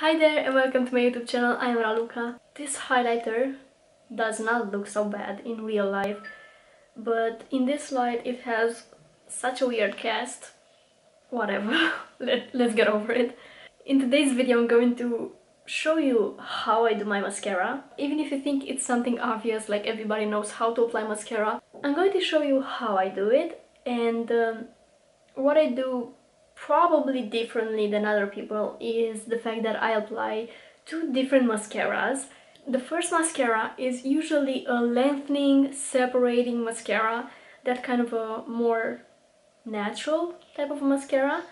Hi there and welcome to my YouTube channel, I am Raluca. This highlighter does not look so bad in real life, but in this light it has such a weird cast. Whatever, Let, let's get over it. In today's video I'm going to show you how I do my mascara. Even if you think it's something obvious, like everybody knows how to apply mascara, I'm going to show you how I do it and um, what I do probably differently than other people is the fact that I apply two different mascaras. The first mascara is usually a lengthening, separating mascara, that kind of a more natural type of mascara,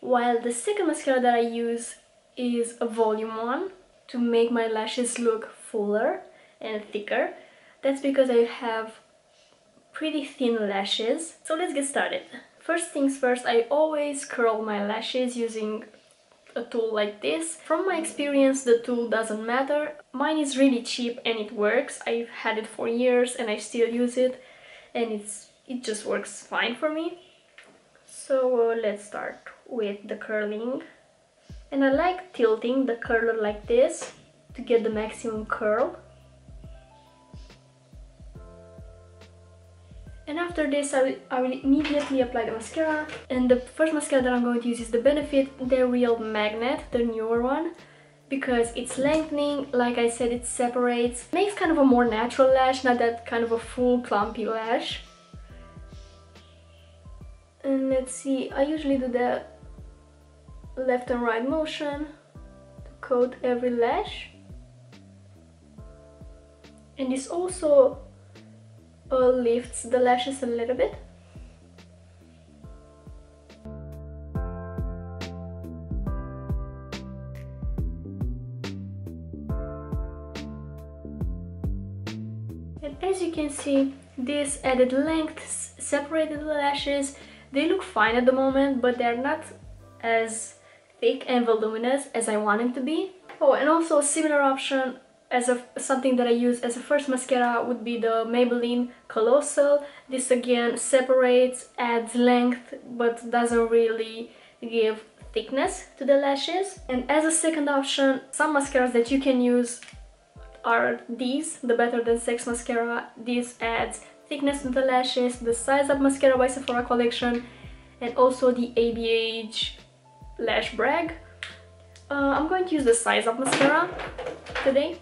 while the second mascara that I use is a volume one to make my lashes look fuller and thicker. That's because I have pretty thin lashes. So let's get started. First things first, I always curl my lashes using a tool like this. From my experience, the tool doesn't matter. Mine is really cheap and it works. I've had it for years and I still use it and it's it just works fine for me. So uh, let's start with the curling. And I like tilting the curler like this to get the maximum curl. And after this I will, I will immediately apply the mascara and the first mascara that I'm going to use is the Benefit They're Real Magnet, the newer one because it's lengthening, like I said it separates, makes kind of a more natural lash, not that kind of a full clumpy lash. And let's see, I usually do the left and right motion to coat every lash. And this also uh, lifts the lashes a little bit. And as you can see, this added length separated the lashes. They look fine at the moment, but they're not as thick and voluminous as I want them to be. Oh, and also a similar option as a, something that I use as a first mascara would be the Maybelline Colossal. This again separates, adds length, but doesn't really give thickness to the lashes. And as a second option, some mascaras that you can use are these, the Better Than Sex mascara. This adds thickness to the lashes, the Size Up mascara by Sephora collection, and also the ABH Lash Brag. Uh, I'm going to use the Size Up mascara today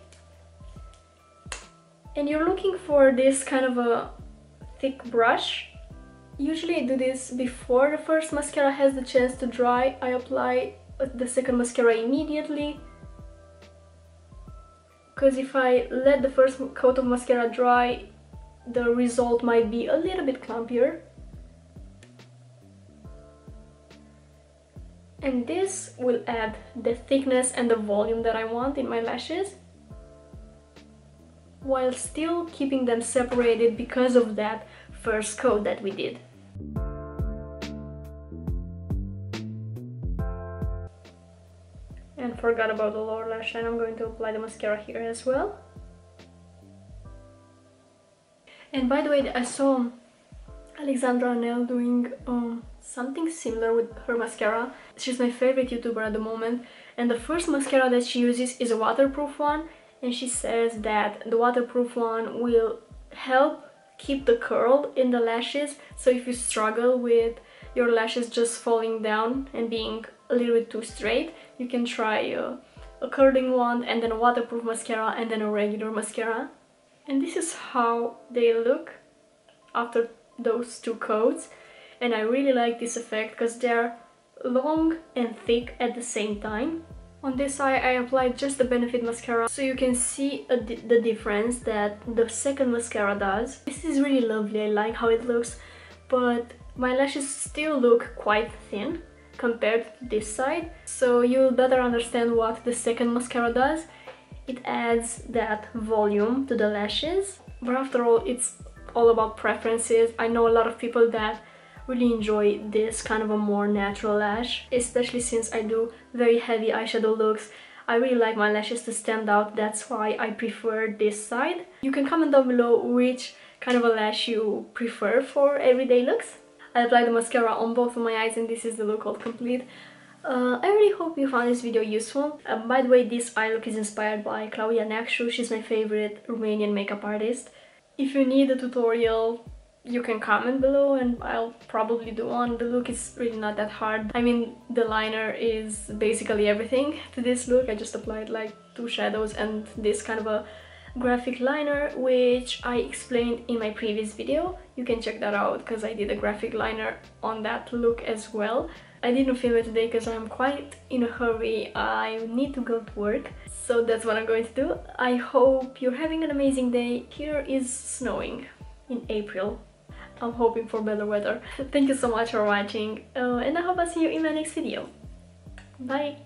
and you're looking for this kind of a thick brush. Usually I do this before the first mascara has the chance to dry. I apply the second mascara immediately. Because if I let the first coat of mascara dry the result might be a little bit clumpier. And this will add the thickness and the volume that I want in my lashes while still keeping them separated because of that first coat that we did. And forgot about the lower lash line, I'm going to apply the mascara here as well. And by the way, I saw Alexandra Anele doing um, something similar with her mascara. She's my favorite YouTuber at the moment and the first mascara that she uses is a waterproof one and she says that the waterproof one will help keep the curl in the lashes. So if you struggle with your lashes just falling down and being a little bit too straight you can try a, a curling wand and then a waterproof mascara and then a regular mascara. And this is how they look after those two coats. And I really like this effect because they're long and thick at the same time on this eye I applied just the Benefit mascara so you can see di the difference that the second mascara does. This is really lovely, I like how it looks, but my lashes still look quite thin compared to this side. So you'll better understand what the second mascara does. It adds that volume to the lashes, but after all it's all about preferences. I know a lot of people that really enjoy this kind of a more natural lash, especially since I do very heavy eyeshadow looks. I really like my lashes to stand out, that's why I prefer this side. You can comment down below which kind of a lash you prefer for everyday looks. I applied the mascara on both of my eyes and this is the look all complete. Uh, I really hope you found this video useful. Um, by the way, this eye look is inspired by Claudia Neacșu. She's my favorite Romanian makeup artist. If you need a tutorial, you can comment below and I'll probably do one. The look is really not that hard. I mean, the liner is basically everything to this look. I just applied like two shadows and this kind of a graphic liner which I explained in my previous video. You can check that out because I did a graphic liner on that look as well. I didn't film it today because I'm quite in a hurry. I need to go to work. So that's what I'm going to do. I hope you're having an amazing day. Here is snowing in April. I'm hoping for better weather. Thank you so much for watching uh, and I hope I'll see you in my next video. Bye!